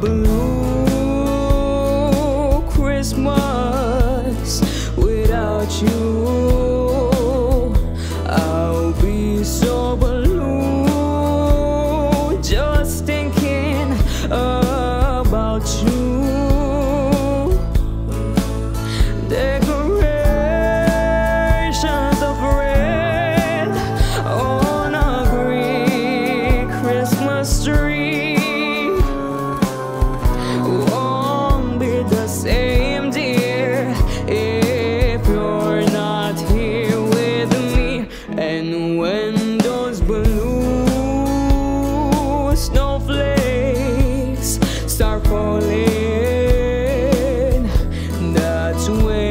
blue way